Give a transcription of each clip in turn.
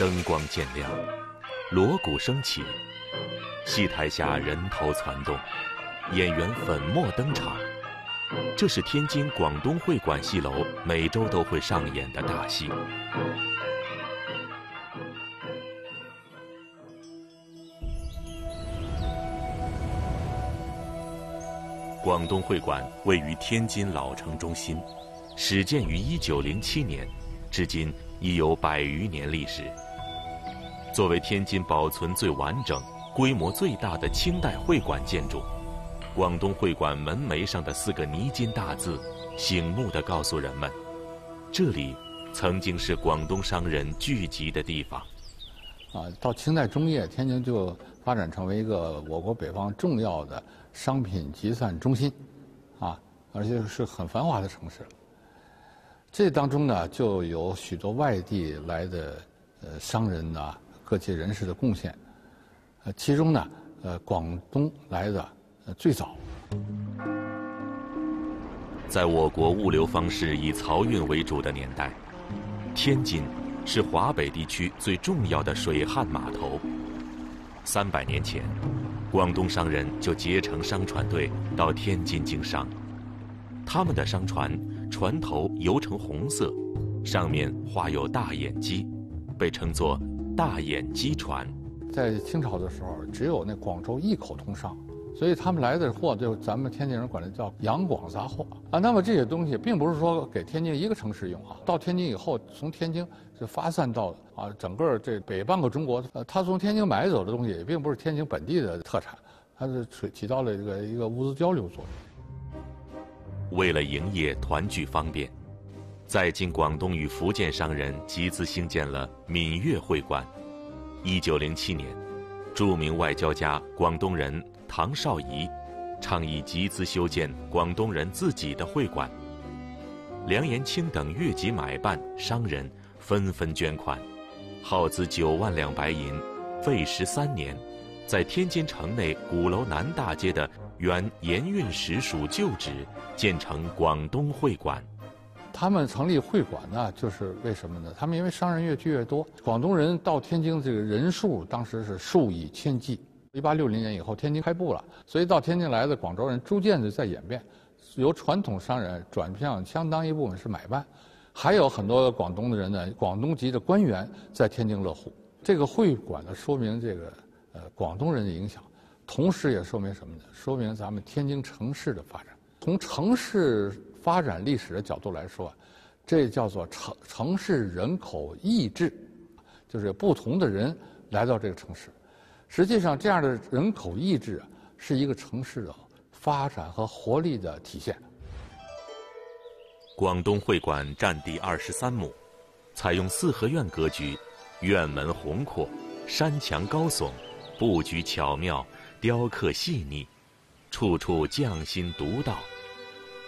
灯光渐亮，锣鼓升起，戏台下人头攒动，演员粉墨登场。这是天津广东会馆戏楼每周都会上演的大戏。广东会馆位于天津老城中心，始建于一九零七年，至今已有百余年历史。作为天津保存最完整、规模最大的清代会馆建筑，广东会馆门楣上的四个泥金大字，醒目地告诉人们：这里曾经是广东商人聚集的地方。啊，到清代中叶，天津就发展成为一个我国北方重要的商品集散中心，啊，而且是很繁华的城市。这当中呢，就有许多外地来的呃商人呢。各界人士的贡献，呃，其中呢，呃，广东来的呃最早。在我国物流方式以漕运为主的年代，天津是华北地区最重要的水旱码头。三百年前，广东商人就结成商船队到天津经商，他们的商船船头油呈红色，上面画有大眼鸡，被称作。大眼机船，在清朝的时候，只有那广州一口通商，所以他们来的货就咱们天津人管它叫洋广杂货啊。那么这些东西并不是说给天津一个城市用啊，到天津以后，从天津就发散到啊整个这北半个中国。呃，他从天津买走的东西也并不是天津本地的特产，它是起起到了这个一个物资交流作用。为了营业团聚方便。在今广东与福建商人集资兴建了闽粤会馆。一九零七年，著名外交家广东人唐绍仪倡议集资修建广东人自己的会馆。梁延清等越级买办商人纷纷捐款，耗资九万两白银，费时三年，在天津城内鼓楼南大街的原盐运使署旧址建成广东会馆。他们成立会馆呢，就是为什么呢？他们因为商人越聚越多，广东人到天津这个人数当时是数以千计。一八六零年以后，天津开埠了，所以到天津来的广州人逐渐的在演变，由传统商人转向相当一部分是买办，还有很多广东的人呢，广东籍的官员在天津落户。这个会馆呢，说明这个呃广东人的影响，同时也说明什么呢？说明咱们天津城市的发展，从城市。发展历史的角度来说，这叫做城城市人口抑制，就是不同的人来到这个城市。实际上，这样的人口抑制是一个城市的发展和活力的体现。广东会馆占地二十三亩，采用四合院格局，院门宏阔，山墙高耸，布局巧妙，雕刻细腻，处处匠心独到。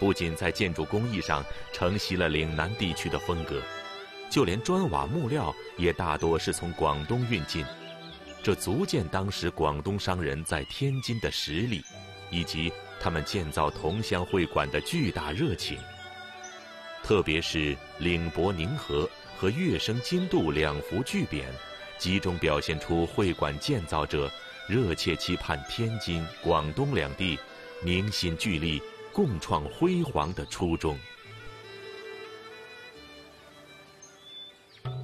不仅在建筑工艺上承袭了岭南地区的风格，就连砖瓦木料也大多是从广东运进，这足见当时广东商人在天津的实力，以及他们建造同乡会馆的巨大热情。特别是“岭泊宁河”和“乐声金渡”两幅巨匾，集中表现出会馆建造者热切期盼天津、广东两地凝心聚力。共创辉煌的初衷。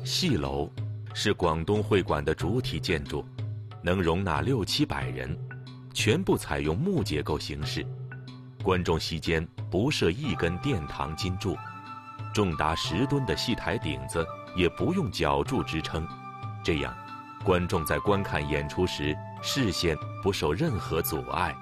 戏楼是广东会馆的主体建筑，能容纳六七百人，全部采用木结构形式。观众席间不设一根殿堂金柱，重达十吨的戏台顶子也不用脚柱支撑，这样，观众在观看演出时视线不受任何阻碍。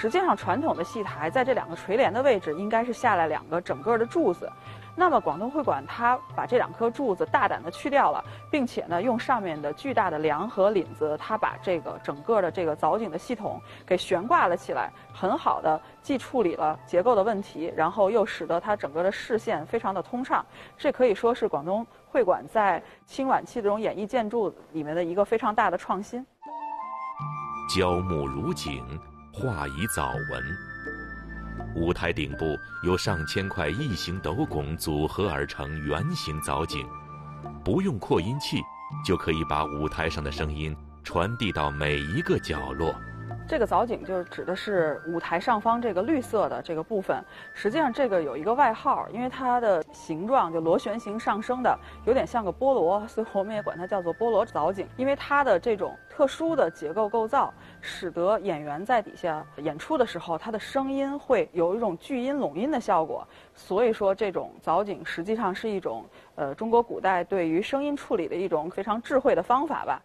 实际上，传统的戏台在这两个垂帘的位置应该是下来两个整个的柱子。那么广东会馆它把这两颗柱子大胆的去掉了，并且呢用上面的巨大的梁和檩子，它把这个整个的这个藻井的系统给悬挂了起来，很好的既处理了结构的问题，然后又使得它整个的视线非常的通畅。这可以说是广东会馆在清晚期这种演艺建筑里面的一个非常大的创新。胶木如井，画以藻纹。舞台顶部由上千块异形斗拱组合而成圆形藻井，不用扩音器，就可以把舞台上的声音传递到每一个角落。这个藻井就是指的是舞台上方这个绿色的这个部分。实际上，这个有一个外号，因为它的形状就螺旋形上升的，有点像个菠萝，所以我们也管它叫做菠萝藻井。因为它的这种特殊的结构构造，使得演员在底下演出的时候，它的声音会有一种聚音拢音的效果。所以说，这种藻井实际上是一种呃中国古代对于声音处理的一种非常智慧的方法吧。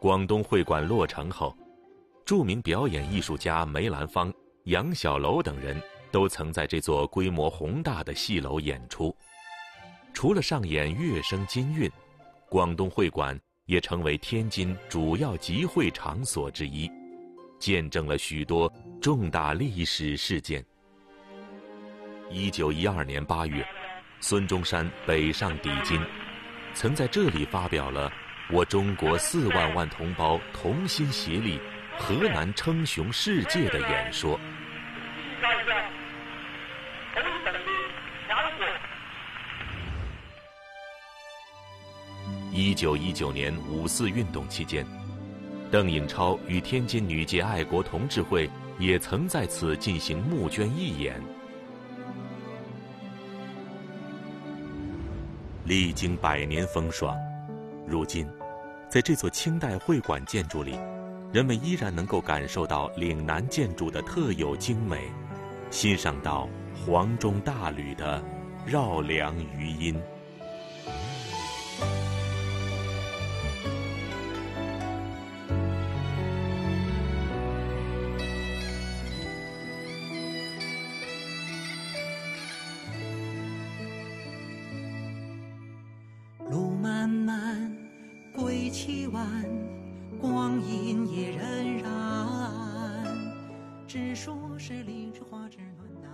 广东会馆落成后。著名表演艺术家梅兰芳、杨小楼等人都曾在这座规模宏大的戏楼演出。除了上演乐声金韵，广东会馆也成为天津主要集会场所之一，见证了许多重大历史事件。一九一二年八月，孙中山北上抵京，曾在这里发表了“我中国四万万同胞同心协力”。河南称雄世界的演说。一九一九年五四运动期间，邓颖超与天津女界爱国同志会也曾在此进行募捐义演。历经百年风霜，如今，在这座清代会馆建筑里。人们依然能够感受到岭南建筑的特有精美欣赏到黄钟大吕的绕梁余音。路漫漫归期晚光阴也荏苒，只说是梨花枝暖那。